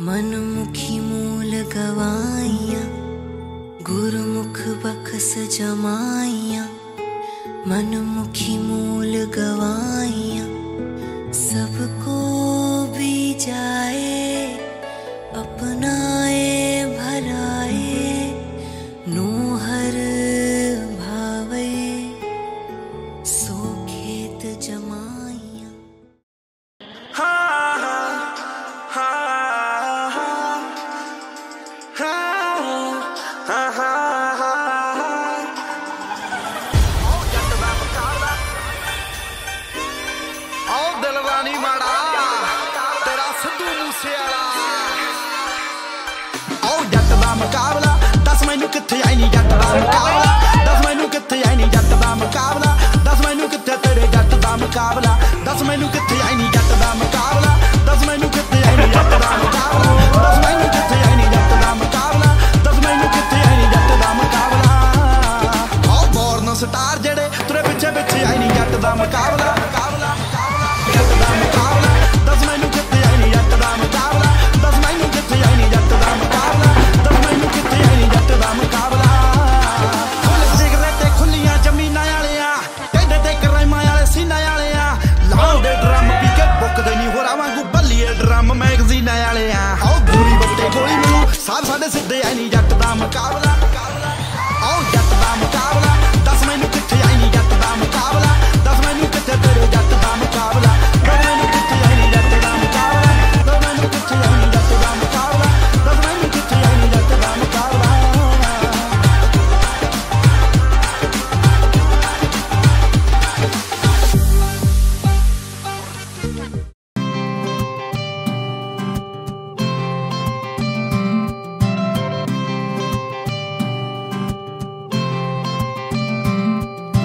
ਮਨਮੁਖੀ ਮੂਲ ਗਵਾਈਆਂ ਗੁਰਮੁਖ ਬਖਸ ਜਮਾਈਆਂ। ਮਨਮੁਖੀ ਮੂਲ ਗਵਾਈਆਂ ਸਭ ਕੋ ਵੀ ਜਾਏ ਆਓ ਦਿਲਵਾ ਨੀ ਮਾੜਾ, ਤੇਰਾ ਸਿੱਧੂ ਮੂਸੇ ਵਾਲਾ ਆਓ ਜੱਟ ਦਾ ਮੁਕਾਬਲਾ, ਦੱਸ ਮੈਨੂੰ ਕਿੱਥੇ ਆਈ ਨੀ ਜੱਟ ਦਾ ਮੁਕਾਬਲਾ। ਦੱਸ ਮੈਨੂੰ ਕਿੱਥੇ ਆਈ ਨੀ ਜੱਟ ਦਾ ਮੁਕਾਬਲਾ, ਦੱਸ ਮੈਨੂੰ ਕਿੱਥੇ ਤੇਰੇ ਜੱਟ ਦਾ ਮੁਕਾਬਲਾ।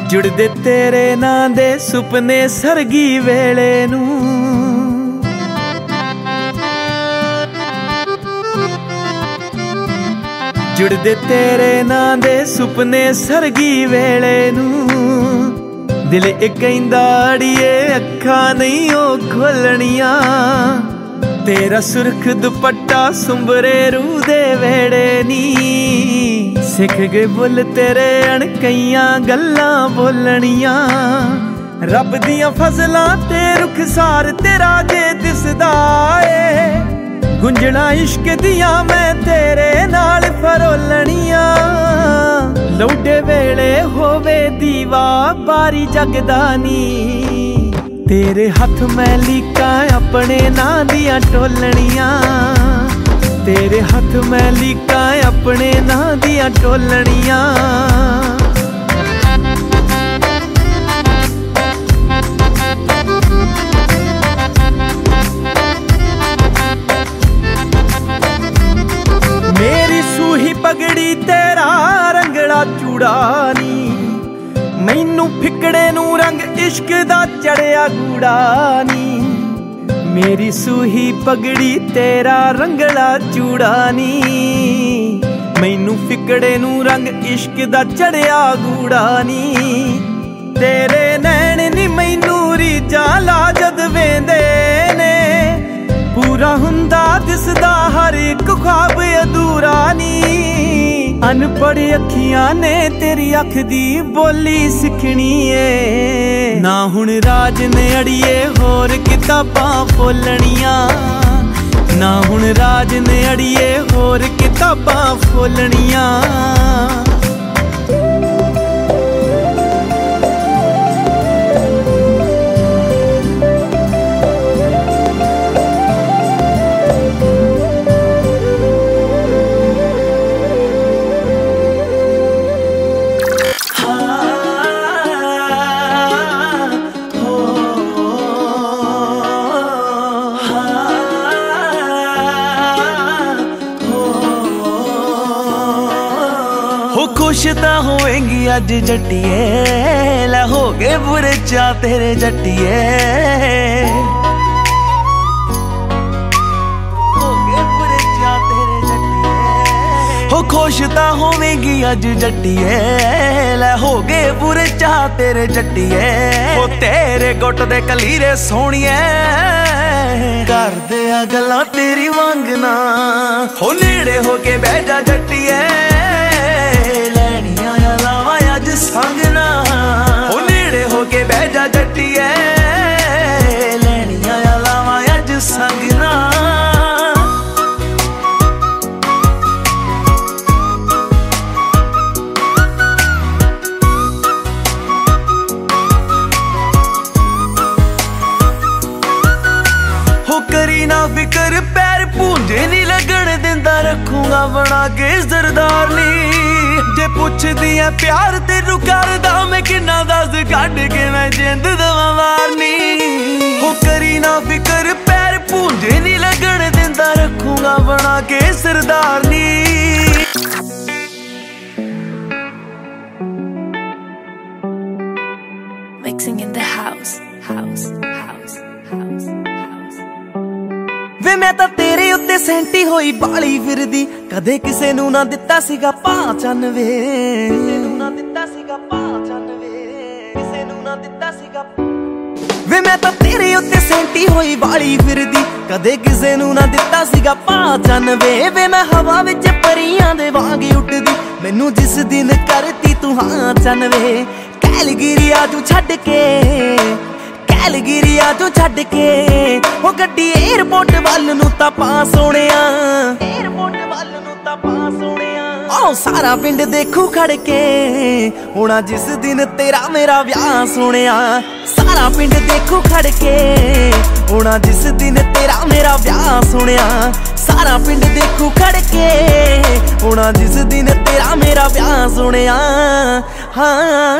ਜੁੜਦੇ ਤੇਰੇ ਨਾਂ ਦੇ ਸੁਪਨੇ ਸਰਗੀ ਵੇਲੇ ਨੂੰ। ਜੁੜਦੇ ਤੇਰੇ ਨਾਂ ਦੇ ਸੁਪਨੇ ਸਰਗੀ ਵੇਲੇ ਨੂੰ। ਦਿਲ ਇਹ ਕਹਿੰਦਾ, ਅੜੀਏ ਅੱਖਾਂ ਨਹੀਂ ਉਹ ਖੋਲਣੀਆਂ। ਤੇਰਾ ਸੁਰਖ ਦੁਪੱਟਾ ਸੁੰਬਰੇ ਰੂ ਦੇ ਵੇੜੇ ਨੀ। ਸਿੱਖ ਗਏ ਬੁੱਲ ਤੇਰੇ ਅਣਕਈਆਂ ਗੱਲਾਂ ਬੋਲਣੀਆਂ। ਰੱਬ ਦੀਆਂ ਫਜ਼ਲਾਂ ਤੇ ਰੁਖਸਾਰ ਤੇਰਾ ਜੇ ਦਿਸਦਾ ਏ। ਗੁੰਜਣਾ ਇਸ਼ਕ ਦੀਆਂ ਮੈਂ ਤੇਰੇ ਨਾਲ ਫਰੋਲਣੀਆਂ। ਲੌਡੇ ਵੇਲੇ ਹੋਵੇ ਦੀਵਾ, ਬਾਰੀ ਜਗਦਾ ਨੀ। ਤੇਰੇ ਹੱਥ ਮੈਂ ਲੀਕਾਂ ਆਪਣੇ ਨਾਂ ਦੀਆਂ ਟੋਲਣੀਆਂ। ਤੇਰੇ ਹੱਥ ਮੈਂ ਲੀਕਾਂ ਆਪਣੇ ਨਾਂ ਦੀਆਂ ਟੋਲਣੀਆਂ। ਚੜਿਆ ਗੂੜਾ ਮੇਰੀ ਸੂਹੀ ਪਗੜੀ ਤੇਰਾ ਰੰਗੜਾ ਚੂੜਾ ਮੈਨੂੰ ਫਿਕੜੇ ਨੂੰ ਰੰਗ ਇਸ਼ਕ ਦਾ ਚੜਿਆ ਗੂੜਾ ਤੇਰੇ ਨੈਣ ਨੀ ਮੈਨੂੰ ਰੀਜਾਂ ਲਾ ਜਦ ਵੇਂਦੇ ਨੇ। ਪੂਰਾ ਹੁੰਦਾ ਦਿਸਦਾ ਹਰ ਇੱਕ ਖਾਬ ਅਧੂਰਾ ਨੀ ਅਨਪੜ੍ਹ ਅੱਖੀਆਂ ਨੇ ਤੇਰੀ ਅੱਖ ਦੀ ਬੋਲੀ ਸਿੱਖਣੀ ਏ। ਨਾ ਹੁਣ ਰਾਜ ਨੇ ਅੜੀਏ ਹੋਰ ਕਿਤਾਬਾਂ ਫੋਲਣੀਆਂ ਨਾ ਹੁਣ ਰਾਜ ਨੇ ਅੜੀਏ ਹੋਰ ਕਿਤਾਬਾਂ ਫੋਲਣੀਆਂ ਹੋ ਖੁਸ਼ ਤਾਂ ਹੋਵੇਂਗੀ ਅੱਜ ਜੱਟੀਏ, ਲੈ ਹੋ ਗਏ ਬੁਰੇ ਚਾ ਤੇਰੇ ਜੱਟੀਏ। ਹੋ ਗਏ ਬੁਰੇ ਚਾ ਤੇਰੇ ਜੱਟੀਏ। ਹੋ ਖੁਸ਼ ਤਾਂ ਹੋਵੇਂਗੀ ਅੱਜ ਜੱਟੀਏ, ਲੈ ਹੋ ਗਏ ਬੁਰੇ ਚਾ ਤੇਰੇ ਜੱਟੀਏ। ਹੋ ਤੇਰੇ ਗੁੱਟ ਦੇ ਕਲੀਰੇ ਸੋਹਣੀਏ। ਕਰਦੇ ਆ ਗੱਲਾਂ ਤੇਰੀ ਵਾਂਗਣਾ ਹੋ ਨੇੜੇ ਹੋ ਕੇ ਬਣਾ ਕੇ ਜ਼ਰਦਾਰਨੀ ਜੇ ਪੁੱਛਦੀ ਐ, ਪਿਆਰ ਤੈਨੂੰ ਕਰਦਾ ਮੈਂ ਕਿੰਨਾ ਦੱਸ ਕੱਢ ਕੇ ਮੈਂ ਜਿੰਦ ਦਵਾਂ ਮਾਰਨੀ ਹੋ ਕਰੀ ਨਾ ਫਿਕਰ, ਪੈਰ ਪੂੰਝੇ ਨਹੀਂ ਲੱਗਣ ਦਿੰਦਾ, ਰੱਖੂਗਾ ਬਣਾ ਕੇ ਸਰਦਾਰਨੀ। Mixing ਹੋਈ ਬਾਲੀ ਫਿਰਦੀ। ਕਦੇ ਕਿਸੇ ਨੂੰ ਨਾ ਦਿੱਤਾ ਸੀਗਾ ਪਾਚਨ ਵੇ। ਕਿਸੇ ਨੂੰ ਨਾ ਦਿੱਤਾ ਸੀਗਾ ਪਾਚਨ ਵੇ। ਕਿਸੇ ਨੂੰ ਨਾ ਦਿੱਤਾ ਸੀਗਾ ਵੇ ਮੈਂ ਤਾਂ ਤੇਰੇ ਉੱਤੇ ਸੈਂਟੀ ਹੋਈ ਵਾਲੀ ਫਿਰਦੀ। ਕਦੇ ਕਿਸੇ ਨੂੰ ਨਾ ਦਿੱਤਾ ਸੀਗਾ ਪਾਚਨ ਵੇ। ਵੇ ਮੈਂ ਹਵਾ ਵਿੱਚ ਪਰੀਆਂ ਦੇ ਵਾਂਗ ਉੱਡਦੀ ਮੈਨੂੰ ਜਿਸ ਦਿਨ ਕਰਤੀ ਤੂੰ ਹਾਂ ਚਨ ਵੇ। ਕੈਲਗਰੀਆ ਤੂੰ ਛੱਡ ਕੇ। ਕੈਲਗਰੀਆ ਤੂੰ ਛੱਡ ਕੇ ਉਹ ਗੱਡੀ 에어ਪੋਰਟ ਵੱਲ ਨੂੰ ਤਾਂ ਪਾ ਸੋਹਣਿਆ। 에어ਪੋਰਟ ਵੱਲ ਨੂੰ ਤਾਂ ਪਾ ਸੋਹਣਿਆ। ਉਹ ਸਾਰਾ ਪਿੰਡ ਦੇਖੂ ਖੜ ਕੇ ਹੋਣਾ ਜਿਸ ਦਿਨ ਤੇਰਾ ਮੇਰਾ ਵਿਆਹ ਸੋਹਣਿਆ। ਸਾਰਾ ਪਿੰਡ ਦੇਖੂ ਖੜ ਕੇ ਹੋਣਾ ਜਿਸ ਦਿਨ ਤੇਰਾ ਮੇਰਾ ਵਿਆਹ ਸੋਹਣਿਆ। ਸਾਰਾ ਪਿੰਡ ਦੇਖੂ ਖੜ ਕੇ ਹੋਣਾ ਜਿਸ ਦਿਨ ਤੇਰਾ ਮੇਰਾ ਵਿਆਹ ਸੋਹਣਿਆ। ਹਾਂ।